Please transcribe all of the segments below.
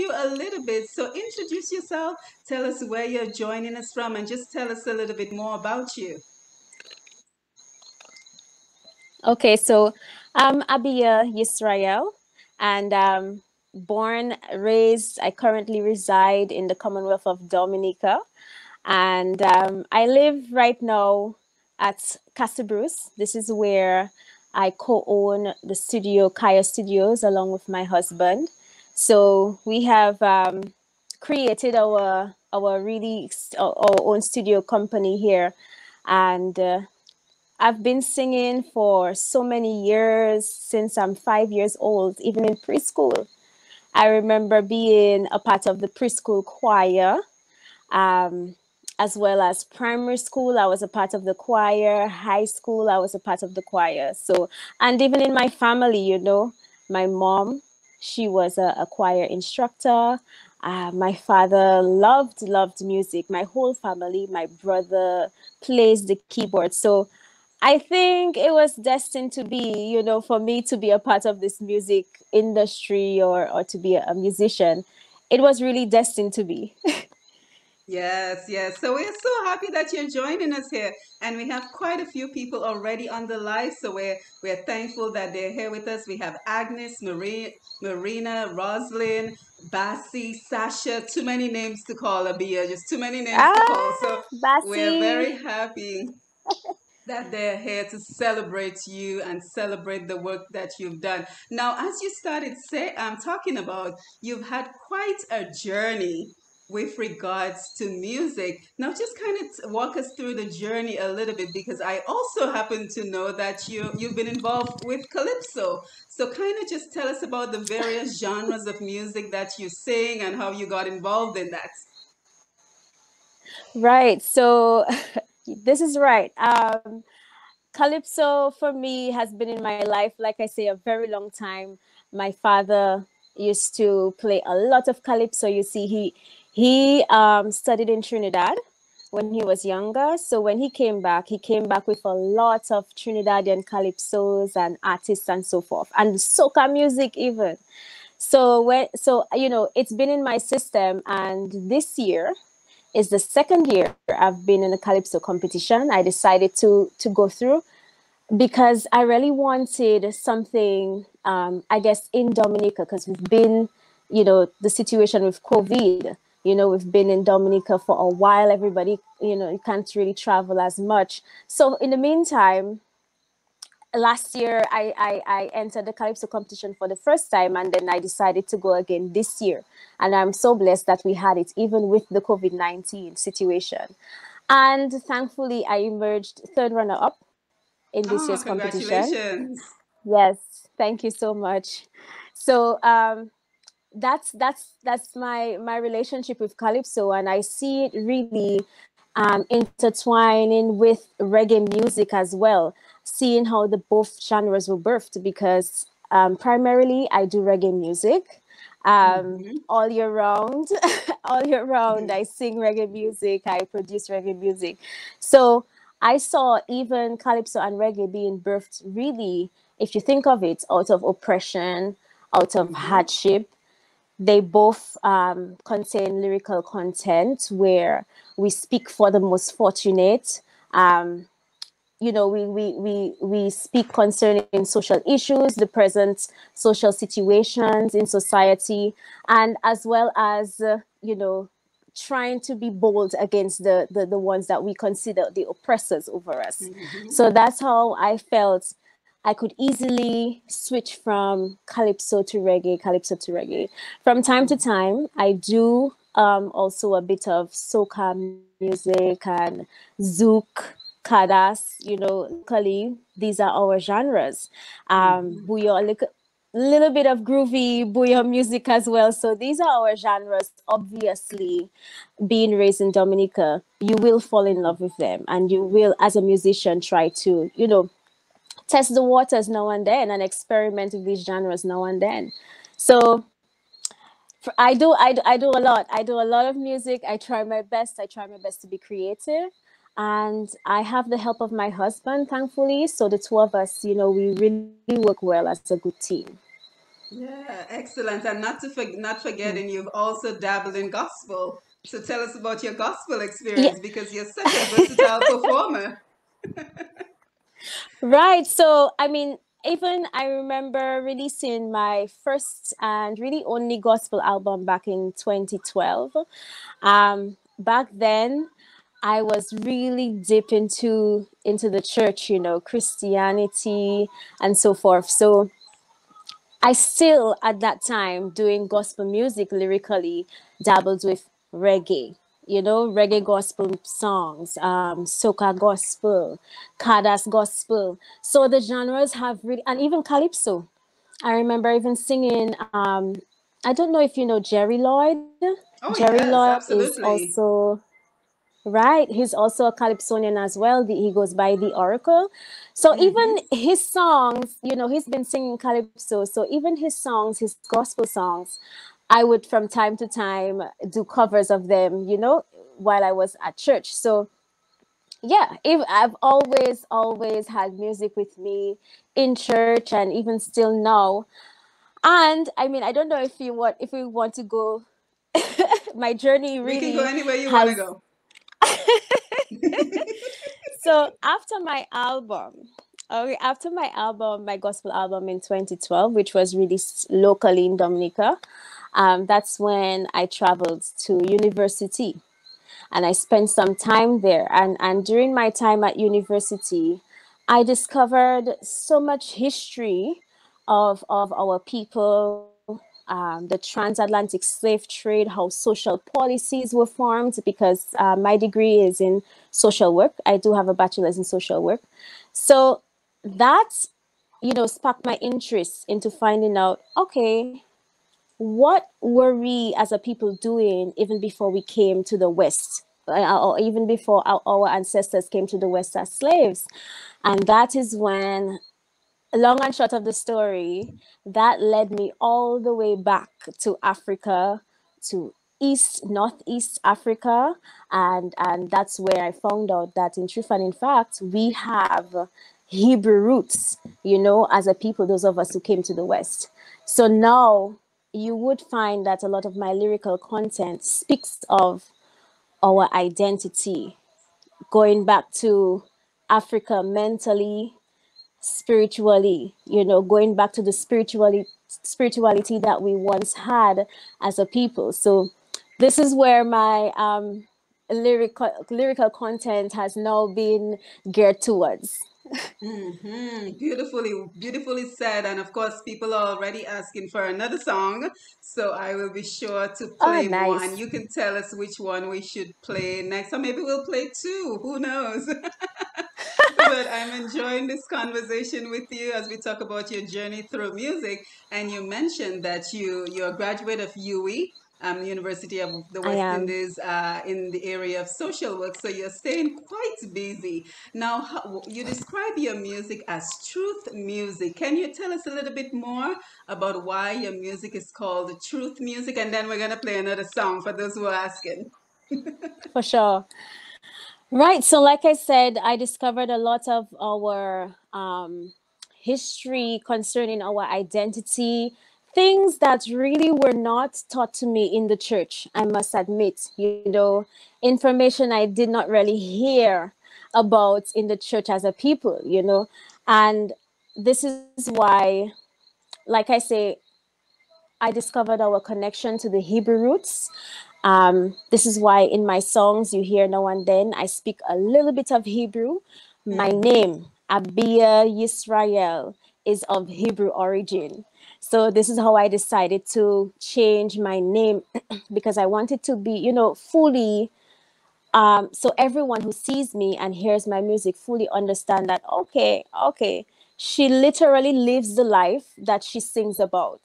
you a little bit. So introduce yourself, tell us where you're joining us from, and just tell us a little bit more about you. Okay, so I'm AbiYah Yisrael, and um, born, raised, I currently reside in the Commonwealth of Dominica. And um, I live right now at Castle Bruce. This is where I co-own the studio, Kaya Studios, along with my husband. So we have um, created our our really our own studio company here, and uh, I've been singing for so many years since I'm five years old, even in preschool. I remember being a part of the preschool choir. Um, as well as primary school i was a part of the choir high school i was a part of the choir so and even in my family you know my mom she was a, a choir instructor. Uh, my father loved loved music. My whole family my brother plays the keyboard. So i think it was destined to be you know for me to be a part of this music industry or or to be a musician. It was really destined to be Yes, yes. So we're so happy that you're joining us here. And we have quite a few people already on the live. So we're we're thankful that they're here with us. We have Agnes, Marie, Marina, Roslyn, Bassi, Sasha, too many names to call, AbiYah, just too many names ah, to call. So Bassi. we're very happy that they're here to celebrate you and celebrate the work that you've done. Now, as you started say, I'm um, talking about, you've had quite a journey with regards to music. Now, just kind of walk us through the journey a little bit because I also happen to know that you you've been involved with calypso. So, kind of just tell us about the various genres of music that you sing and how you got involved in that. Right. So, this is right. Um, calypso for me has been in my life, like I say, a very long time. My father used to play a lot of calypso. You see, he he um, studied in Trinidad when he was younger. So when he came back, he came back with a lot of Trinidadian calypsos and artists and so forth, and soca music even. So when so you know it's been in my system, and this year is the second year I've been in a calypso competition. I decided to to go through because I really wanted something, um, I guess, in Dominica because we've been, you know, the situation with COVID you know we've been in dominica for a while. Everybody you know you can't really travel as much. So in the meantime last year I, I i entered the calypso competition for the first time and then i decided to go again this year. And i'm so blessed that we had it even with the covid-19 situation. And thankfully i emerged third runner up in this oh, year's competition. yes thank you so much. So um that's that's that's my my relationship with calypso and i see it really um, intertwining with reggae music as well seeing how the both genres were birthed because um, primarily i do reggae music um, mm-hmm. all year round all year round mm-hmm. i sing reggae music i produce reggae music so i saw even calypso and reggae being birthed really if you think of it out of oppression out of mm-hmm. hardship they both um, contain lyrical content where we speak for the most fortunate. Um, you know, we, we, we, we speak concerning social issues, the present social situations in society, and as well as, uh, you know, trying to be bold against the, the, the ones that we consider the oppressors over us. Mm-hmm. So that's how I felt I could easily switch from calypso to reggae, calypso to reggae. From time to time, I do um, also a bit of soca music and zouk, kadas, you know, locally, these are our genres. Um, like a little bit of groovy bouyon music as well. So these are our genres. Obviously, being raised in Dominica, you will fall in love with them and you will, as a musician, try to, you know, test the waters now and then and experiment with these genres now and then. So I do, I do, I do a lot. I do a lot of music. I try my best. I try my best to be creative. And I have the help of my husband, thankfully. So the two of us, you know, we really work well as a good team. Yeah, excellent. And not to for, not forgetting, mm. you've also dabbled in gospel. So tell us about your gospel experience Yeah. because you're such a versatile performer. Right. So, I mean, even I remember releasing my first and really only gospel album back in 2012. Um, back then, I was really deep into into the church, you know, Christianity and so forth. So I still at that time doing gospel music lyrically dabbled with reggae, you know, reggae gospel songs, um, soca gospel, kadas gospel. So the genres have really, and even calypso. I remember even singing. Um, I don't know if you know Jerry Lloyd. Oh, Jerry yes, Lloyd is absolutely. also Right, he's also a calypsonian as well. The, he goes by the Oracle. So hmm even his songs, you know, he's been singing calypso. So even his songs, his gospel songs, I would from time to time do covers of them, you know, while I was at church. So yeah, if I've always, always had music with me in church and even still now. And I mean, I don't know if you want if we want to go my journey We can go anywhere you want to has go. so after my album okay after my album my gospel album in 2012 which was released locally in dominica um, that's when i traveled to university and i spent some time there and and during my time at university i discovered so much history of of our people um, the transatlantic slave trade, how social policies were formed, because uh, my degree is in social work. I do have a bachelor's in social work. So that, you know, sparked my interest into finding out, okay, what were we as a people doing even before we came to the West? Or even before our, our ancestors came to the West as slaves. And that is when long and short of the story, that led me all the way back to Africa, to East, Northeast Africa, and and that's where I found out that in truth and in fact we have Hebrew roots, you know, as a people, those of us who came to the West. So now you would find that a lot of my lyrical content speaks of our identity, going back to Africa mentally, spiritually you know going back to the spirituality spirituality that we once had as a people. So this is where my um lyrical lyrical content has now been geared towards hmm Beautifully, beautifully said. And of course, people are already asking for another song. So I will be sure to oh play one. You can tell us which one we should play next, or maybe we'll play two. Who knows? But I'm enjoying this conversation with you as we talk about your journey through music. And you mentioned that you you're a graduate of UWI, um, University of the West Indies, uh, in the area of social work. So you're staying quite busy. Now, how, you describe your music as truth music. Can you tell us a little bit more about why your music is called truth music? And then we're gonna play another song for those who are asking. for sure right so like i said i discovered a lot of our um history concerning our identity things that really were not taught to me in the church i must admit you know information i did not really hear about in the church as a people you know and this is why like i say i discovered our connection to the hebrew roots um, this is why in my songs you hear now and then I speak a little bit of Hebrew. My name, AbiYah Yisrael, is of Hebrew origin. So this is how I decided to change my name because I wanted to be, you know, fully um so everyone who sees me and hears my music fully understand that okay, okay, she literally lives the life that she sings about.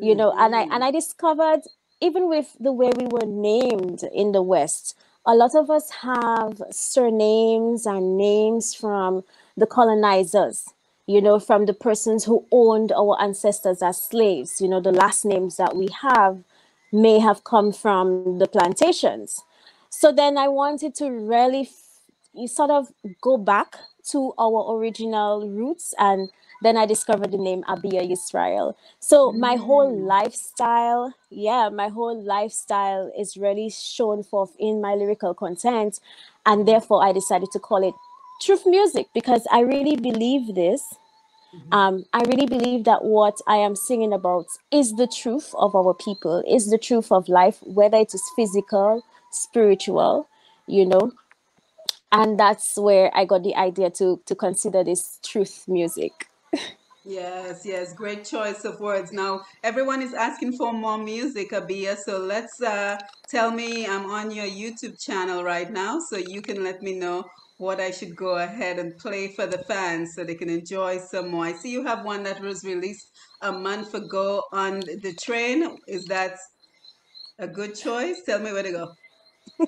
You know, and I and hmm I discovered even with the way we were named in the West, a lot of us have surnames and names from the colonizers you know, from the persons who owned our ancestors as slaves. You know, the last names that we have may have come from the plantations. So then I wanted to really, you sort of go back to our original roots and then I discovered the name AbiYah Yisrael. So my whole Mm. lifestyle, yeah, my whole lifestyle is really shown forth in my lyrical content. And therefore I decided to call it truth music because I really believe this. Mhm. Um, I really believe that what I am singing about is the truth of our people, is the truth of life, whether it is physical, spiritual, you know. And that's where I got the idea to to consider this truth music. Yes, yes, great choice of words. Now, everyone is asking for more music, AbiYah. So let's uh, tell me I'm on your YouTube channel right now, so you can let me know what I should go ahead and play for the fans so they can enjoy some more. I see you have one that was released a month ago on the train. Is that a good choice? Tell me where to go.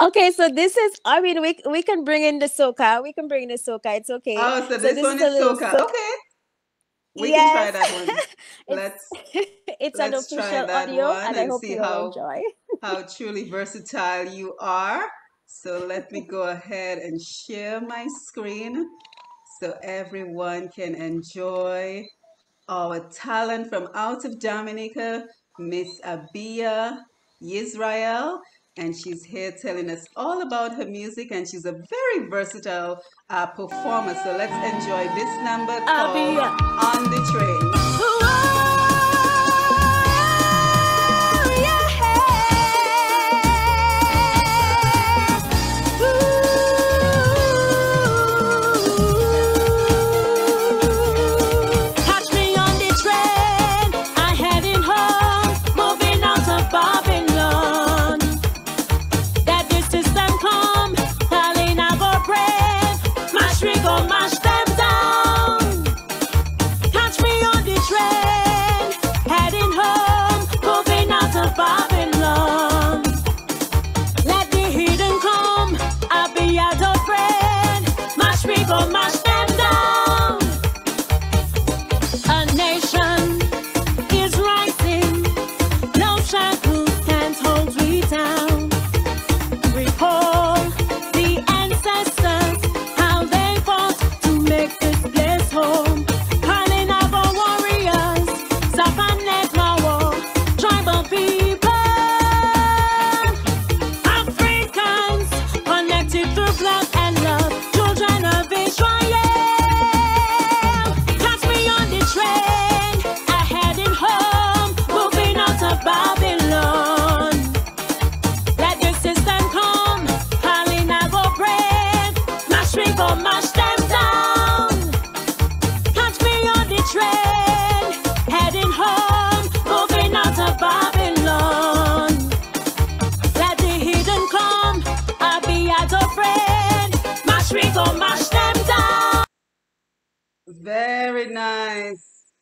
Okay, so this is I mean we we can bring in the soca. We can bring in the soca. It's okay. Oh, so So this this one is is little soca. Okay, we can try yes. that one. Let's it's an let's try official that audio one and I hope see you how enjoy. how truly versatile you are. So let me go ahead and share my screen so everyone can enjoy our talent from out of Dominica, Miss AbiYah Yisrael. And she's here telling us all about her music, and she's a very versatile uh, performer. So let's enjoy this number called uh, On the Train.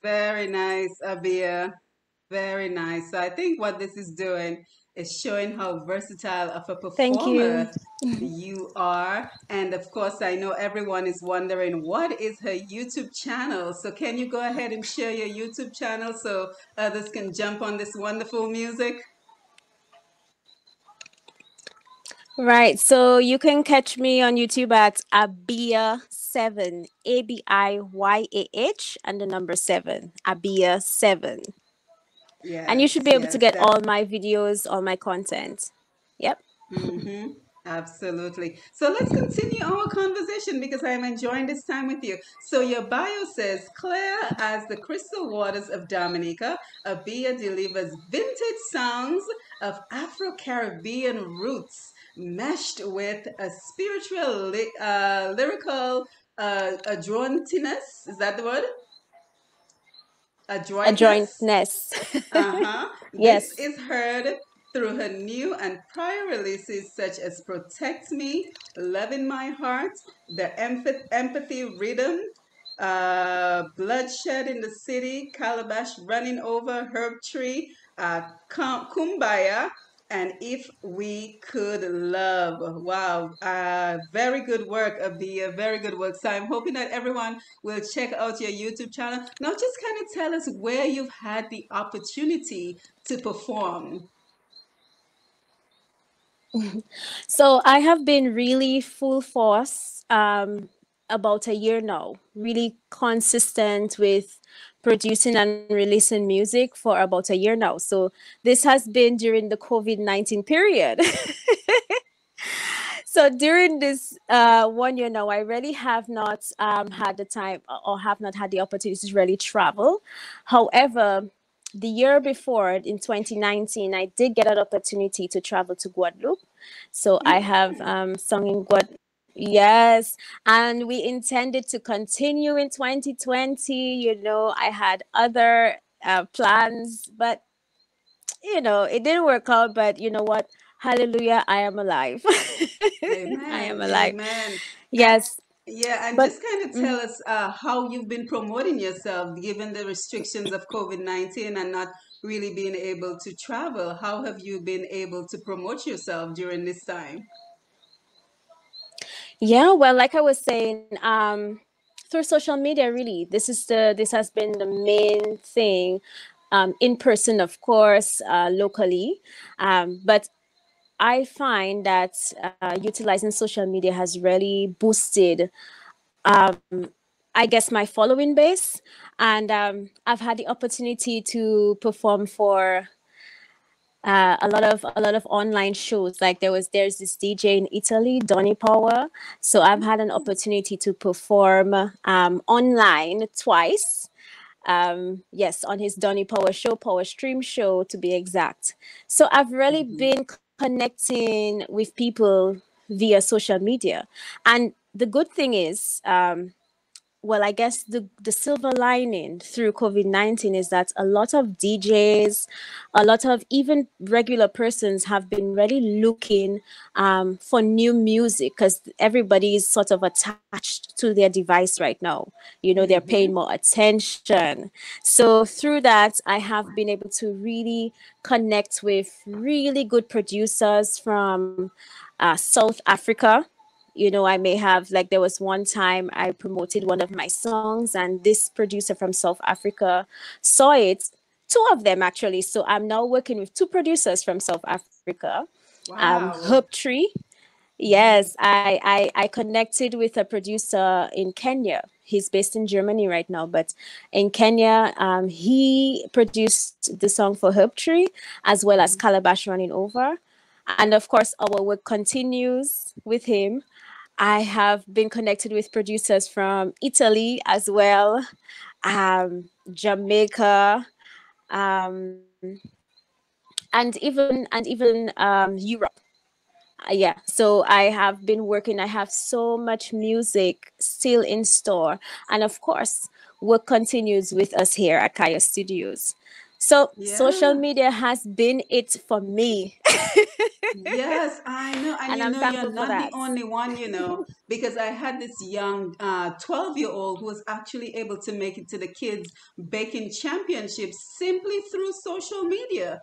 Very nice, AbiYah. Very nice. So I think what this is doing is showing how versatile of a Thank you. performer you are. And of course, I know everyone is wondering what is her YouTube channel. So can you go ahead and share your YouTube channel so others can jump on this wonderful music? Right. So you can catch me on YouTube at AbiYah7, A B I Y A H, and the number seven, AbiYah7. Yeah. And you should be able to get that all my videos, all my content. Yep. Mm-hmm. Absolutely. So let's continue our conversation because I'm enjoying this time with you. So your bio says, clear as the crystal waters of Dominica, AbiYah delivers vintage sounds of Afro-Caribbean roots meshed with a spiritual, uh, lyrical uh, adroitness. Is that the word? Adroitness? Adroitness. Uh-huh. This yes. is heard through her new and prior releases such as Protect Me, Love in My Heart, The Empath- Empathy Rhythm, uh, Bloodshed in the City, Calabash Running Over, Herb Tree, uh, Kumbaya, and If We Could Love. Wow, uh, very good work, AbiYah, very good work. So I'm hoping that everyone will check out your YouTube channel. Now, just kind of tell us where you've had the opportunity to perform. So I have been really full force um, about a year now, really consistent with producing and releasing music for about a year now. So this has been during the COVID 19 period. so during this uh, one year now, I really have not um, had the time or have not had the opportunity to really travel. However, the year before in 2019, I did get an opportunity to travel to Guadeloupe. So I have um, sung in Guadeloupe. Yes, and we intended to continue in 2020. You know, I had other uh, plans, but you know, it didn't work out. But you know what? Hallelujah, I am alive. I am alive. Amen. Yes, yeah, and but just kind of mm, tell us uh, how you've been promoting yourself given the restrictions of COVID-19 and not really being able to travel. How have you been able to promote yourself during this time? Yeah, well, like I was saying, um, through social media, really, this is the this has been the main thing. Um, in person, of course, uh, locally, um, but I find that uh, utilizing social media has really boosted, um, I guess, my following base. And um, I've had the opportunity to perform for uh, a lot of a lot of online shows. Like there was there's this DJ in Italy, Donny Power. So I've had an opportunity to perform um, online twice. Um, yes, on his Donny Power show, Power Stream show to be exact. So I've really Mhm. been connecting with people via social media, and the good thing is. Um, well, I guess the, the silver lining through COVID 19 is that a lot of DJs, a lot of even regular persons have been really looking um, for new music because everybody is sort of attached to their device right now. You know, they're paying Mhm. more attention. So, through that, I have been able to really connect with really good producers from uh, South Africa you know, I may have like there was one time I promoted one of my songs, and this producer from South Africa saw it. Two of them actually. So I'm now working with two producers from South Africa. Um, Wow. Hope Tree. Yes, I, I I connected with a producer in Kenya. He's based in Germany right now, but in Kenya, um, he produced the song for Hope Tree as well as Mhm. Calabash Running Over. And of course, our work continues with him I have been connected with producers from Italy as well, um, Jamaica, um, and even and even um, Europe. Uh, yeah, so I have been working. I have so much music still in store, and of course, work continues with us here at Kaya Studios. So social media has been it for me, Yes, I know. And and you I'm know, you're not the that. only one, you know, because I had this young uh 12 year old who was actually able to make it to the kids baking championships simply through social media.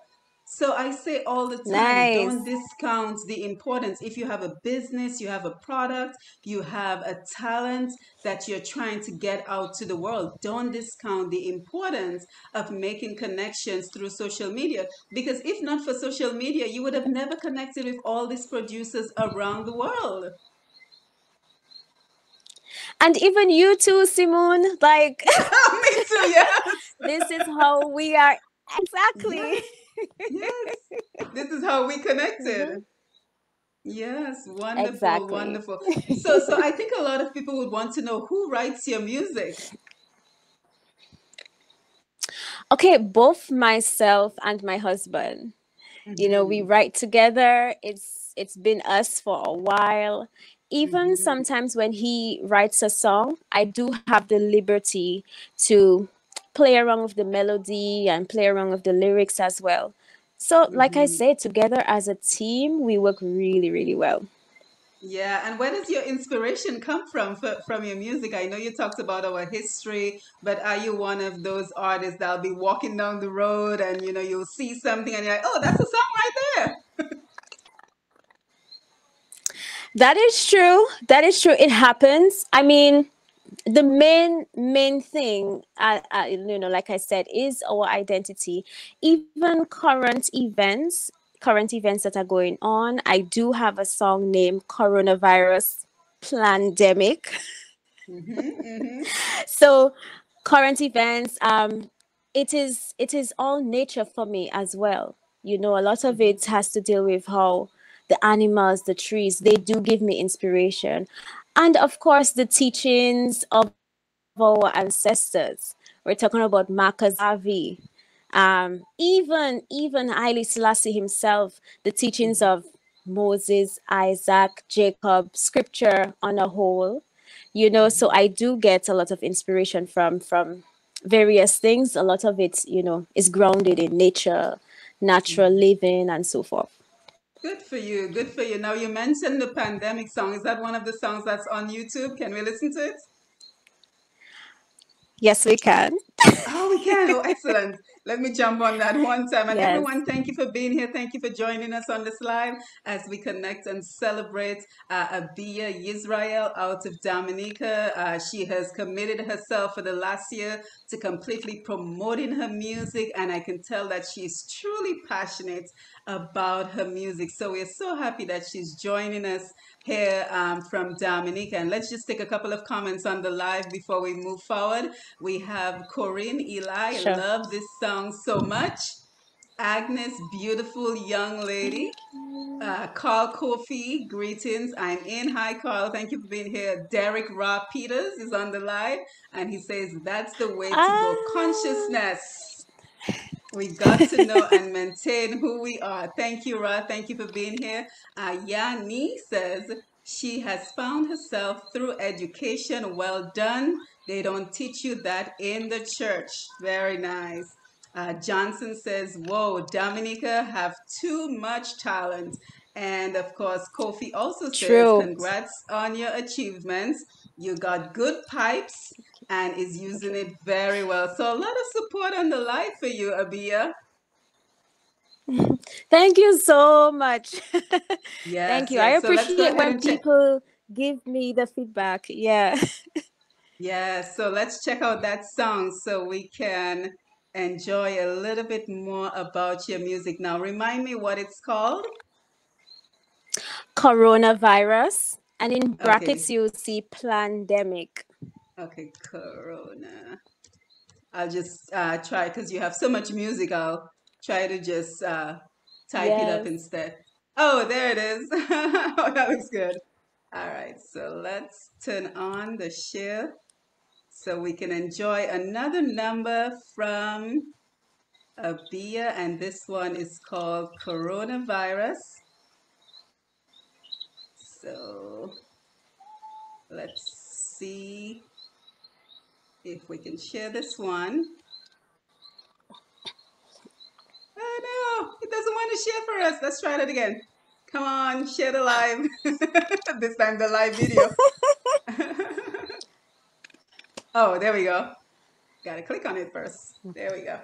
So I say all the time, don't discount the importance. If you have a business, you have a product, you have a talent that you're trying to get out to the world, don't discount the importance of making connections through social media because if not for social media, you would have never connected with all these producers around the world. And even you too, Simone. Like Me too, yes. this is how we are exactly. Yes. This is how we connected. Yes, wonderful, Exactly. wonderful. So, so I think a lot of people would want to know who writes your music. Okay, both myself and my husband. You know, we Mm-hmm, write together. It's it's been us for a while. Even mm-hmm, sometimes when he writes a song, I do have the liberty to play around with the melody and play around with the lyrics as well. So, like I mm-hmm. said, together as a team, we work really, really well. Yeah, and where does your inspiration come from for, from your music? I know you talked about our history, but are you one of those artists that'll be walking down the road and you know you'll see something and you're like, oh, that's a song right there. That is true. That is true. It happens. I mean, the main main thing uh, uh, you know like i said is our identity even current events current events that are going on, I do have a song named Coronavirus Pandemic. Mm-hmm, mm-hmm. so current events, um, it is it is all nature for me as well. You know, a lot of it mm-hmm. has to deal with how the animals, the trees, they do give me inspiration. And of course, the teachings of our ancestors. We're talking about Marcus Garvey, um, even even Haile Selassie himself, the teachings of Moses, Isaac, Jacob, scripture on a whole. You know, so I do get a lot of inspiration from from various things. A lot of it, you know, is grounded in nature, natural mm-hmm. living, and so forth. Good for you. Good for you. Now you mentioned the pandemic song. Is that one of the songs that's on YouTube? Can we listen to it? Yes, we can. oh, we can. Oh, excellent. Let me jump on that one time. And yes. everyone, thank you for being here. Thank you for joining us on this live as we connect and celebrate uh, AbiYah Yisrael out of Dominica. Uh, she has committed herself for the last year to completely promoting her music, and I can tell that she's truly passionate about her music. So we're so happy that she's joining us here um, from Dominica. And let's just take a couple of comments on the live before we move forward. We have Corinne Eli. Sure. I love this song so much. Agnes, beautiful young lady. Uh, Carl Kofi, greetings. I'm in. Hi, Carl. Thank you for being here. Derek Rob Peters is on the live, and he says that's the way to go. Ah. Consciousness. We got to know and maintain who we are. Thank you, Ra. Thank you for being here. Uh, Yani says she has found herself through education. Well done. They don't teach you that in the church. Very nice. Uh, Johnson says, Whoa, Dominica have too much talent. And of course, Kofi also says, True. Congrats on your achievements. You got good pipes and is using it very well. So a lot of support on the live for you, AbiYah. Thank you so much. yes, Thank you. Yes. I appreciate so when people give me the feedback. Yeah. yeah. So let's check out that song so we can enjoy a little bit more about your music. Now, remind me what it's called. Coronavirus. And in brackets, okay. you'll see pandemic. Okay, Corona. I'll just uh, try because you have so much music. I'll try to just uh, type it up instead. Oh, there it is. oh, that looks good. All right, so let's turn on the share so we can enjoy another number from AbiYah, and this one is called Coronavirus. So let's see if we can share this one. Oh no, it doesn't want to share for us. Let's try that again. Come on, share the live. this time the live video. oh, there we go. Gotta click on it first. There we go.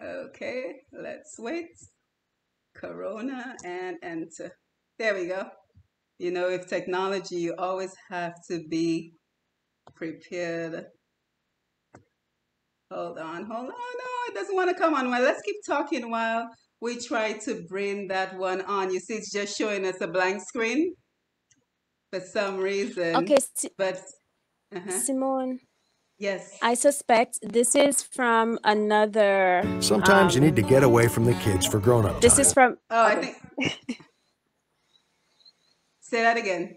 Okay, let's wait. Corona and enter. There we go. You know, with technology, you always have to be prepared. Hold on, hold on. No, it doesn't want to come on. Well, let's keep talking while we try to bring that one on. You see, it's just showing us a blank screen for some reason. Okay, but uh-huh. Simone. Yes. I suspect this is from another. Sometimes um, you need to get away from the kids for grown up. This time. is from. Oh, I think. Say that again.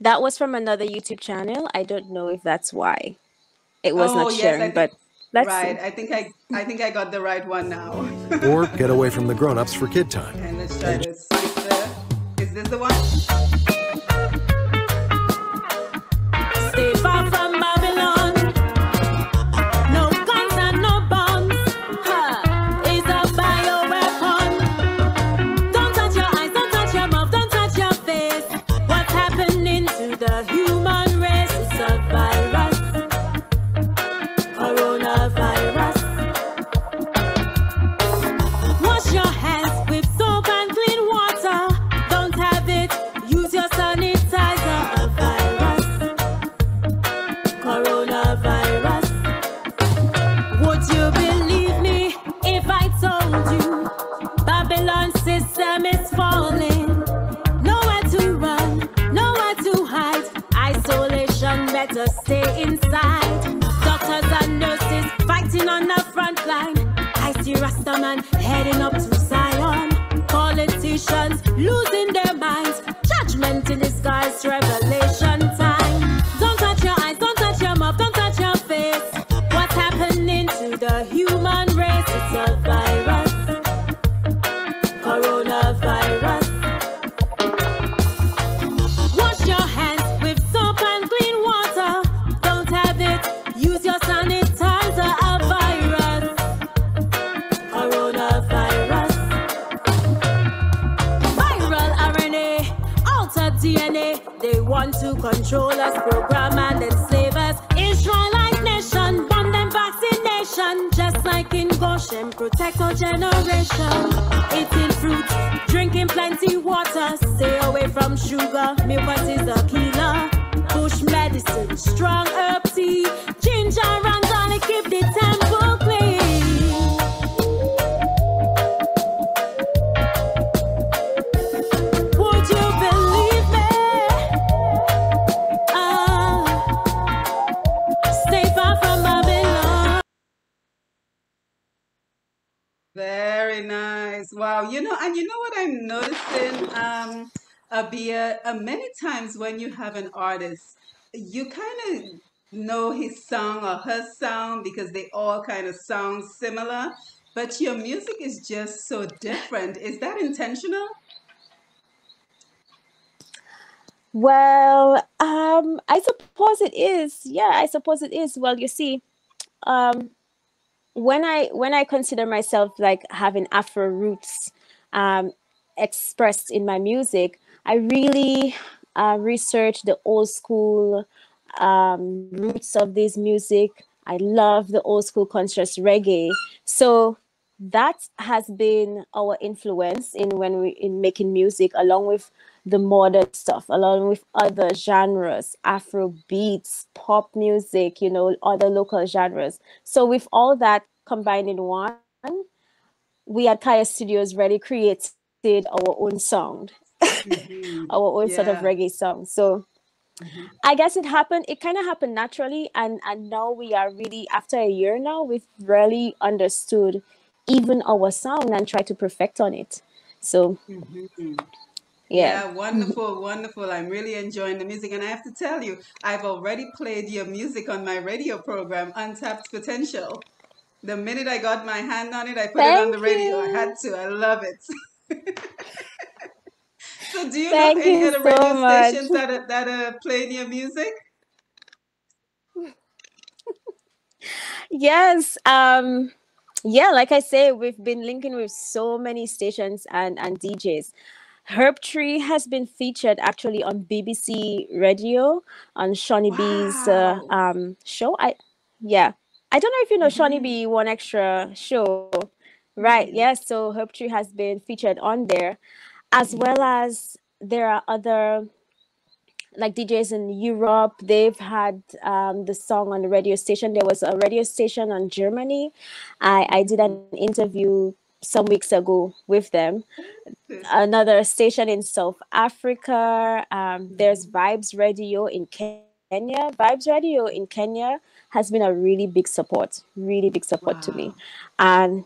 That was from another YouTube channel. I don't know if that's why it was oh, not sharing, yes, but let's right. See. I think I I think I got the right one now. or get away from the grown-ups for kid time. And let's try this. Is this the one? Times when you have an artist, you kind of know his song or her song because they all kind of sound similar, but your music is just so different. Is that intentional? Well, um, I suppose it is. Yeah, I suppose it is. Well, you see, um, when I when I consider myself like having Afro roots um, expressed in my music, I really uh, research the old school um, roots of this music. I love the old school conscious reggae. So that has been our influence in when we in making music, along with the modern stuff, along with other genres, Afro beats, pop music, you know, other local genres. So with all that combined in one, we at Kaya Studios really created our own sound, hmm our own sort of reggae song. So hmm I guess it happened. It kind of happened naturally, and and now we are really after a year now, we've really understood even our sound and try to perfect on it. So hmm yeah, Yeah, wonderful, wonderful. I'm really enjoying the music. And I have to tell you, I've already played your music on my radio program, Untapped Potential. The minute I got my hand on it, I put it on the thank radio. I had to. I love it. So, do you know any you other so radio much. stations that are, that are playing your music? Yes, um, yeah, like I say, we've been linking with so many stations and and DJs. Herb Tree has been featured actually on BBC Radio on Seani B's uh, um show. I yeah, I don't know if you know Seani hmm B One Extra show, right? hmm Yes, so Herb Tree has been featured on there, as well as there are other like DJs in Europe, they've had um, the song on the radio station. There was a radio station on Germany. I, I did an interview some weeks ago with them. Another station in South Africa. Um, there's Vibes Radio in Kenya. Vibes Radio in Kenya has been a really big support, really big support to me. And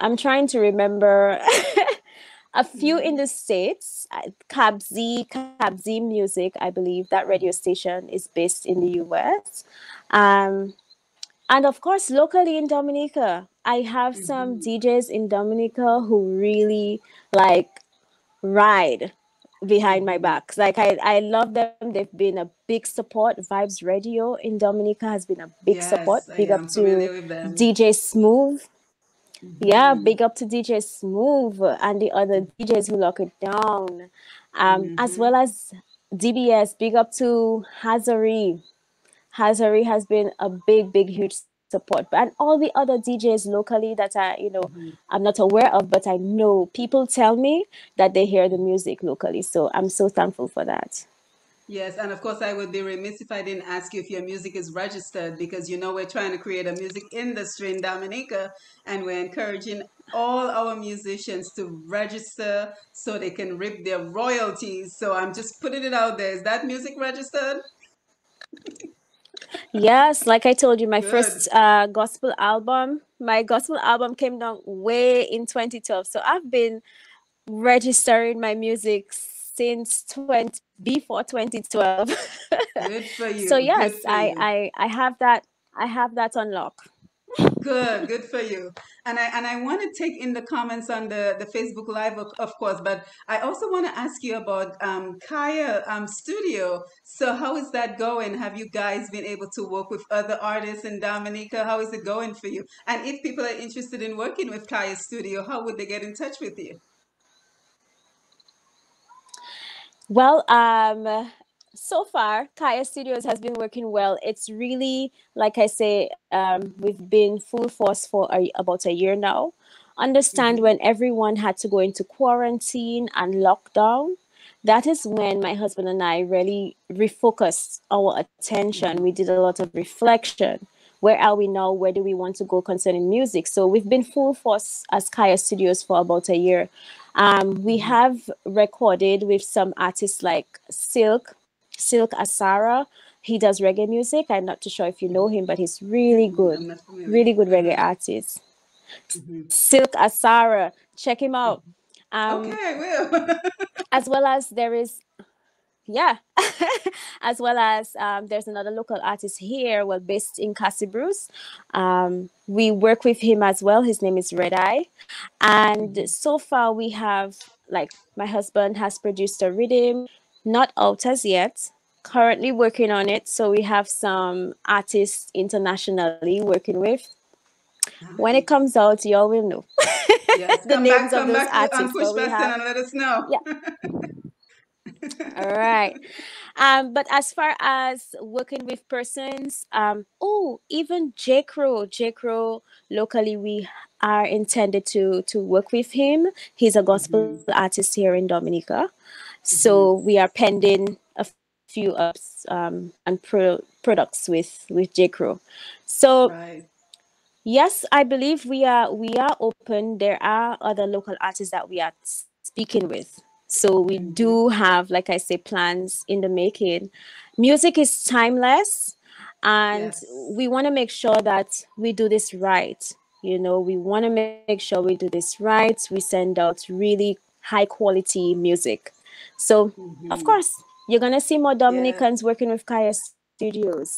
I'm trying to remember a few in hmm the States. uh, Cabz, Cabz Music, I believe that radio station is based in the US. Um, and of course, locally in Dominica, I have some hmm DJs in Dominica who really like ride behind my hmm back. Like I, I love them. They've been a big support. Vibes Radio in Dominica has been a big support. Yes, I Big up to familiar with them. DJ Smooth. Yeah, hmm big up to DJ Smooth and the other DJs who lock it down. Um, as hmm well as DBS, big up to Hazari. Hazari has been a big, big, huge support. And all the other DJs locally that I, you know, hmm I'm not aware of, but I know people tell me that they hear the music locally. So I'm so thankful for that. Yes, and of course, I would be remiss if I didn't ask you if your music is registered because you know we're trying to create a music industry in Dominica and we're encouraging all our musicians to register so they can reap their royalties. So I'm just putting it out there. Is that music registered? Yes, like I told you, my Good. first uh, gospel album, my gospel album came down way in 2012. So I've been registering my music since 20 before 2012. Good for you. so yes, I, you. I I have that I have that unlock. Good, good for you. And I and I want to take in the comments on the the Facebook Live, of, of course, but I also want to ask you about um, Kaya um, Studio. So how is that going? Have you guys been able to work with other artists in Dominica? How is it going for you? And if people are interested in working with Kaya Studio, how would they get in touch with you? Well, um, so far, Kaya Studios has been working well. It's really, like I say, um, we've been full force for a, about a year now. Understand Mhm. when everyone had to go into quarantine and lockdown, that is when my husband and I really refocused our attention. We did a lot of reflection. Where are we now? Where do we want to go concerning music? So we've been full force as Kaya Studios for about a year. Um, we Mhm. have recorded with some artists like Silk, Silk Asara. He does reggae music. I'm not too sure if you know him, but he's really Mm, good, I'm not familiar. really good reggae artist. Mhm. Silk Asara, check him out. Um, Okay, will. as well as there is yeah. As well as um, there's another local artist here well based in Castle Bruce. Um, we work with him as well. His name is Red Eye. And so far we have like my husband has produced a rhythm not out as yet currently working on it. So we have some artists internationally working with. When it comes out you all will know. Yes, the come back, names of those back artists Push but we have. and let us know. yeah all right um but as far as working with persons um oh even j crow j crow locally we are intended to to work with him he's a gospel Mhm. artist here in dominica Mhm. so we are pending a few ups um and pro- products with with j crow so Right. yes i believe we are we are open there are other local artists that we are speaking with so we do have like i say plans in the making. Music is timeless and Yes. we want to make sure that we do this right. You know we want to make sure we do this right. We send out really high quality music. So of Mhm. course you're gonna see more dominicans working with kaya studios.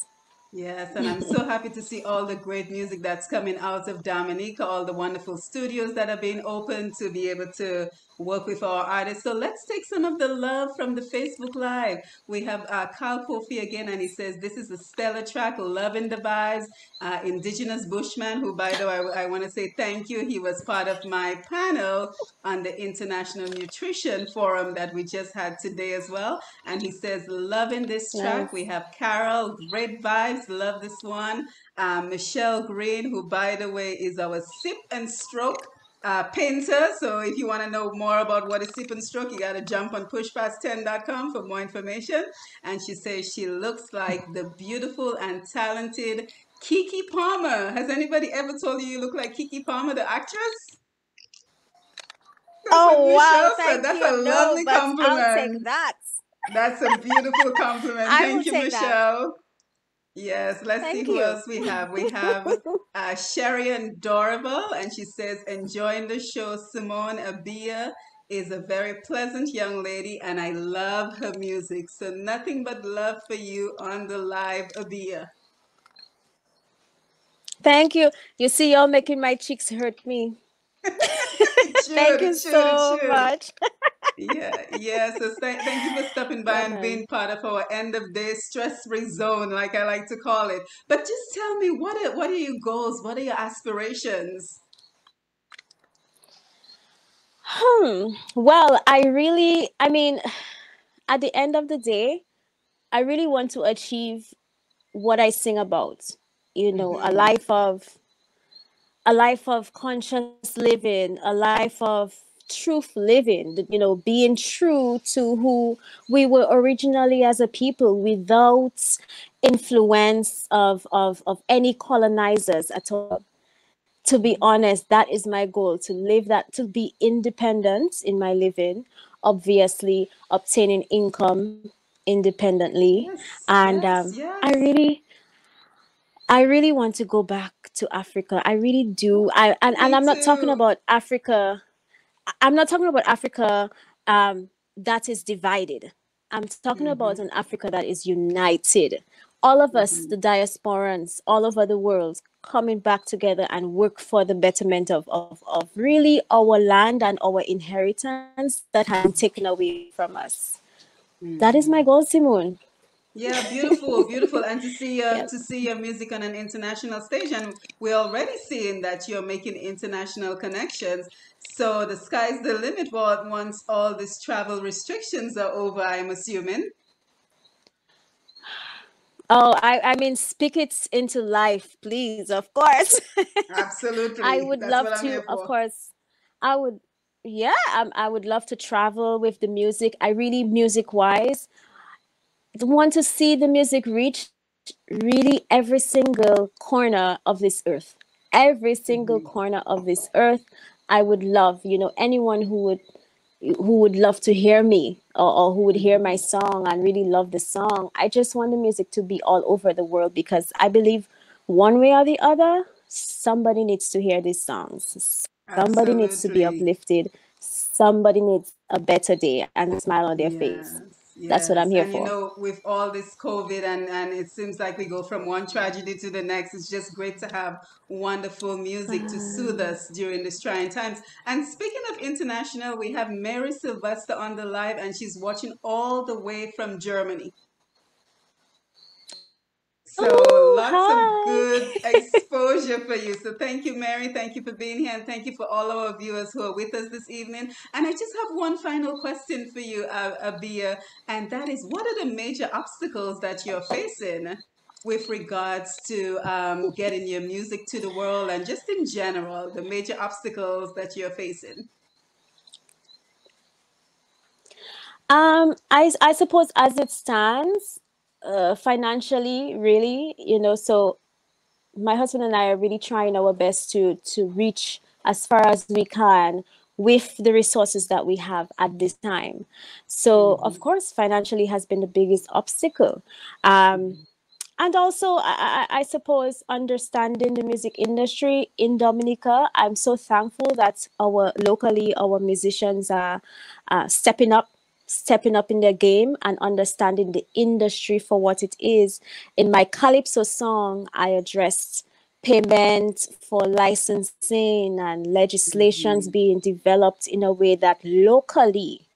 Yes, and I'm so happy to see all the great music that's coming out of Dominica, all the wonderful studios that are being opened to be able to work with our artists. So let's take some of the love from the Facebook Live. We have uh, Carl Kofi again, and he says, This is a stellar track, Loving the Vibes. Uh, Indigenous Bushman, who, by the way, I, I want to say thank you. He was part of my panel on the International Nutrition Forum that we just had today as well. And he says, Loving this track. nice We have Carol, great vibes, love this one. Um, Michelle Green, who, by the way, is our sip and stroke uh, painter. So if you want to know more about what is sip and stroke, you got to jump on pushpast10.com for more information. And she says she looks like the beautiful and talented Keke Palmer. Has anybody ever told you you look like Keke Palmer, the actress? That's Oh wow, thank That's a you. No, lovely I'll take compliment. that. That's a beautiful compliment. Thank you, Michelle. that. Yes, let's see who you. else we have. We have uh, Sherry Dorval, and she says, enjoying the show. Simone AbiYah is a very pleasant young lady, and I love her music. So nothing but love for you on the live, AbiYah. Thank you. You see, you're making my cheeks hurt me. Thank you so much. Yeah, yeah. So th- thank you for stopping by Yeah, and being part of our end of day stress free zone, like I like to call it. But just tell me, what are what are your goals? What are your aspirations? Hmm. Well, I really, I mean, at the end of the day, I really want to achieve what I sing about. You know, a Mm-hmm. life of a life of conscious living, a life of truth living, you know, being true to who we were originally as a people without influence of, of, of any colonizers at all. To be honest, that is my goal to live that, to be independent in my living, obviously obtaining income independently. Yes, And yes, um, yes. I really, I really want to go back to Africa. I really do. I and, and Me I'm not talking about Africa. I'm not talking about Africa um, that is divided. I'm talking about hmm an Africa that is united. All of us, hmm the diasporans all over the world, coming back together and work for the betterment of, of, of really our land and our inheritance that has been taken away from us. That is my hmm goal, Simone. Yeah, beautiful, beautiful, and to see uh, Yep. to see your music on an international stage, and we're already seeing that you're making international connections. So the sky's the limit once all these travel restrictions are over. I'm assuming. Oh, I, I mean, speak it into life, please, of course. Absolutely. I would that's love to, of course, I would, yeah, um, I would love to travel with the music. I really, music wise, want to see the music reach really every single corner of this earth. Every single hmm corner of this earth. I would love, you know, anyone who would who would love to hear me or, or who would hear my hmm song and really love the song. I just want the music to be all over the world because I believe one way or the other, somebody needs to hear these songs. Somebody needs to be uplifted. Somebody needs a better day and a smile on their face. Yes, That's what I'm here And you know, with all this COVID and and it seems like we go from one tragedy to the next, it's just great to have wonderful music to soothe Ah, us during these trying times. And speaking of international, we have Mary Sylvester on the live and she's watching all the way from Germany. So Oh, lots of good exposure for you. So thank you, Mary. Thank you for being here, and thank you for all of our viewers who are with us this evening. And I just have one final question for you, uh, AbiYah, and that is, what are the major obstacles that you're facing with regards to um, getting your music to the world, and just in general, the major obstacles that you're facing? Um, I I suppose as it stands, uh, financially, really, you know, so my husband and I are really trying our best to to reach as far as we can with the resources that we have at this time. So, of hmm course, financially has been the biggest obstacle. Um, and also, I, I I suppose understanding the music industry in Dominica, I'm so thankful that our locally our musicians are uh, stepping up, stepping up in their game and understanding the industry for what it is. In my calypso song, I addressed payment for licensing and legislations hmm being developed in a way that locally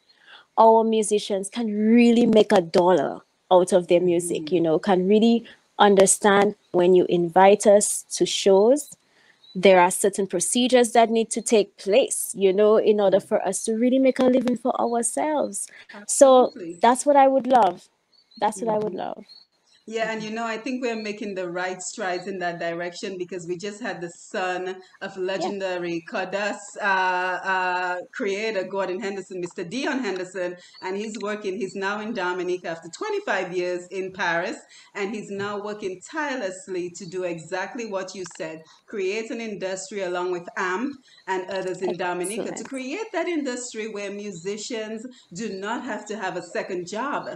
our musicians can really make a dollar out of their music, you hmm know, can really understand when you invite us to shows, there are certain procedures that need to take place, you know, in order for us to really make a living for ourselves. So that's what I would love. That's what I would hmm love. Yeah, and you know, I think we're making the right strides in that direction because we just had the son of Yeah. legendary Kodas uh, uh, creator Gordon Henderson, Mr. Dion Henderson, and he's working. He's now in Dominica after 25 years in Paris, and he's now working tirelessly to do exactly what you said: create an industry along with AMP and others in Dominica to create that industry where musicians do not have to have a second job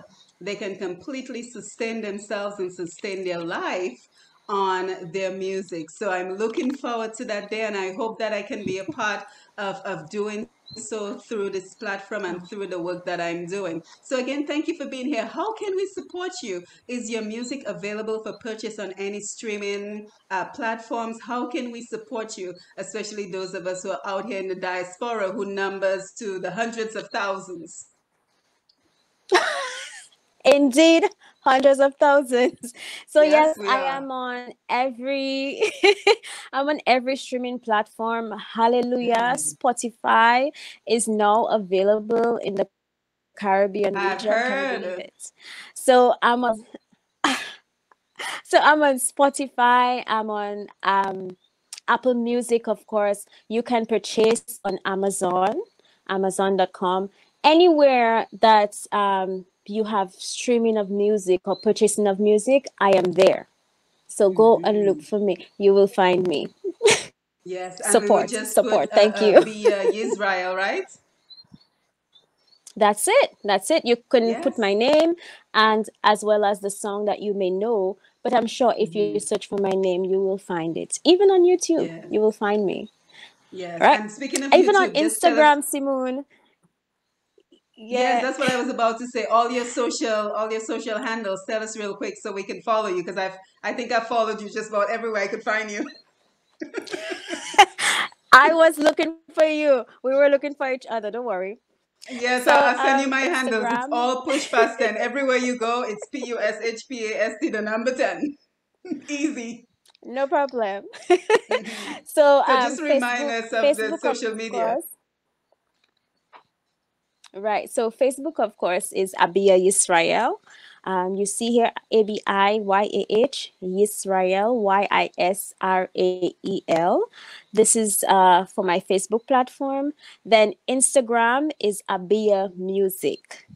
they can completely sustain themselves and sustain their life on their music. So I'm looking forward to that day, and I hope that I can be a part of, of doing so through this platform and through the work that I'm doing. So again, thank you for being here. How can we support you? Is your music available for purchase on any streaming uh, platforms? How can we support you, especially those of us who are out here in the diaspora who numbers to the hundreds of thousands? Indeed, hundreds of thousands. So Yes, yes, I are. am on every I'm on every streaming platform. Hallelujah. Mhm. Spotify is now available in the Caribbean I've region. Heard. So I'm on so I'm on Spotify, I'm on um Apple Music, of course. You can purchase on Amazon, amazon.com, anywhere that um, you have streaming of music or purchasing of music, I am there. So go and look for me. You will find me. Yes, would Support, put support. uh, Thank uh, you. be uh, Yisrael, right? That's it. That's it. You can put my name and as well as the song that you may know but I'm sure if Mhm. you search for my name, you will find it. Even on YouTube, Yeah. you will find me. Yes. Right? And speaking of Even on YouTube, just tell us Instagram, Simone. Yes, that's what I was about to say. All your social, all your social handles. Tell us real quick so we can follow you because I've, I think I followed you just about everywhere I could find you. I was looking for you. We were looking for each other. Don't worry. Yes, So, I'll send you um, my handles. It's all push past ten. Everywhere you go, it's P U S H P A S T the number ten. Easy. No problem. Mhm. So, So um, just remind Facebook, us of the Facebook, of social media. course. Right. So Facebook, of course, is AbiYah Yisrael. Um, you see here A B I Y A H Yisrael Y I S R A E L. This is uh, for my Facebook platform. Then Instagram is AbiYah Music.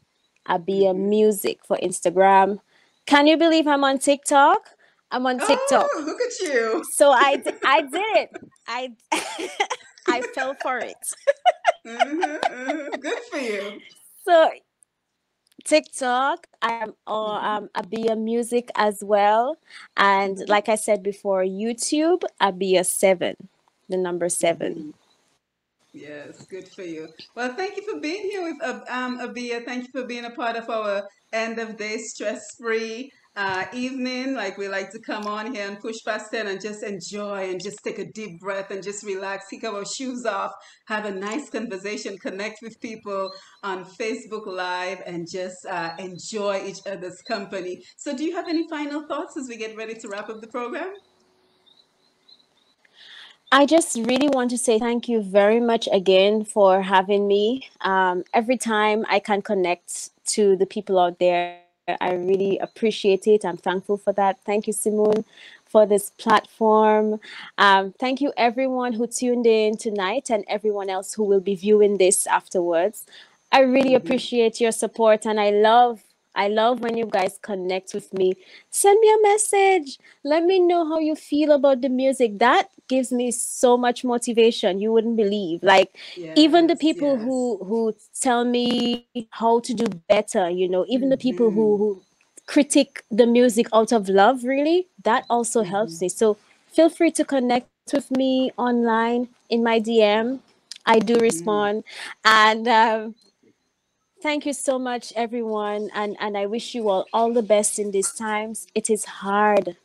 AbiYah Mhm. Music for Instagram. Can you believe I'm on TikTok? I'm on TikTok. Oh, look at you. So I I did it. I I fell for it. Mhm, mhm. Good for you. So TikTok, I am or um AbiYah Music as well, and like I said before, YouTube AbiYah Seven, the number 7 Mhm. Yes, good for you. Well, thank you for being here with um, AbiYah. Thank you for being a part of our end of day stress free uh, evening. Like we like to come on here and push past 10 and just enjoy and just take a deep breath and just relax, kick our shoes off, have a nice conversation, connect with people on Facebook Live, and just uh, enjoy each other's company. So, do you have any final thoughts as we get ready to wrap up the program? I just really want to say thank you very much again for having me. Um, every time I can connect to the people out there, I really appreciate it. I'm thankful for that. Thank you, Simone, for this platform. Um, thank you, everyone who tuned in tonight and everyone else who will be viewing this afterwards. I really Mhm. appreciate your support and I love I love when you guys connect with me. Send me a message. Let me know how you feel about the music. That gives me so much motivation. You wouldn't believe. Like even the people yes. who who tell me how to do better, you know, even the people who Mhm. who critique the music out of love, really, that also helps Mhm. me. So feel free to connect with me online in my DM. I do Mhm. respond. And um, thank you so much, everyone. And, and I wish you all all the best in these times. It is hard.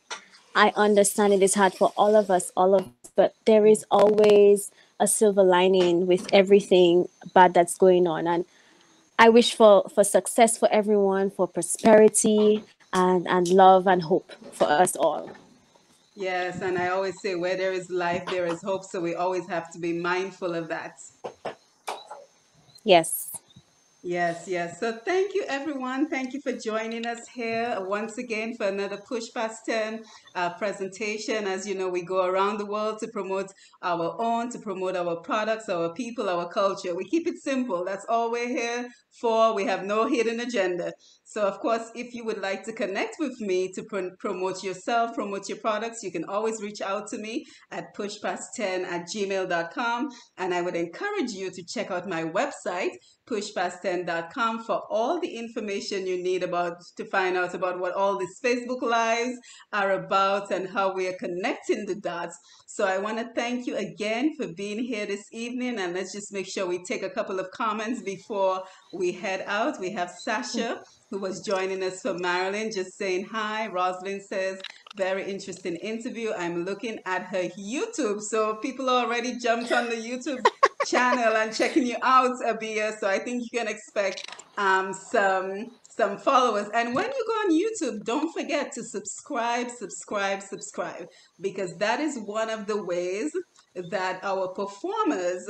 I understand it is hard for all of us, all of us, but there is always a silver lining with everything bad that's going on. And I wish for, for success for everyone, for prosperity and, and love and hope for us all. Yes, and I always say where there is life, there is hope. So we always have to be mindful of that. Yes. Yes, yes. So thank you, everyone. Thank you for joining us here once again for another Push Past 10 uh, presentation. As you know, we go around the world to promote our own, to promote our products, our people, our culture. We keep it simple. That's all we're here for. We have no hidden agenda. So, of course, if you would like to connect with me to pr- promote yourself, promote your products, you can always reach out to me at pushpast10 at gmail.com. And I would encourage you to check out my website, pushpast10.com, for all the information you need about to find out about what all these Facebook Lives are about and how we are connecting the dots. So I want to thank you again for being here this evening. And let's just make sure we take a couple of comments before we head out. We have Sasha mm-hmm. Who was joining us from Maryland, just saying hi. Rosalind says, very interesting interview. I'm looking at her YouTube. So people already jumped on the YouTube channel and checking you out, AbiYah. So I think you can expect um, some some followers. And when you go on YouTube, don't forget to subscribe, subscribe, subscribe, because that is one of the ways that our performers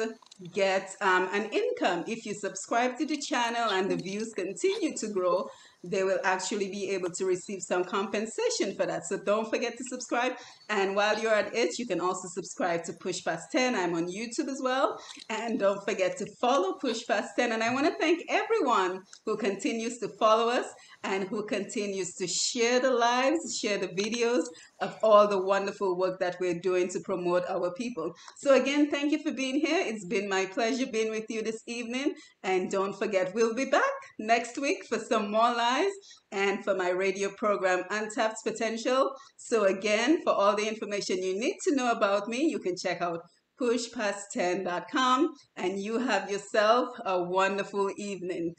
get um, an income. If you subscribe to the channel and the views continue to grow, they will actually be able to receive some compensation for that. So don't forget to subscribe. And while you're at it, you can also subscribe to Push Past 10. I'm on YouTube as well. And don't forget to follow Push Past 10. And I want to thank everyone who continues to follow us and who continues to share the lives, share the videos of all the wonderful work that we're doing to promote our people. So again, thank you for being here. It's been my pleasure being with you this evening. And don't forget, we'll be back next week for some more lives and for my radio program Untapped Potential. So again, for all the information you need to know about me, you can check out pushpast10.com and you have yourself a wonderful evening.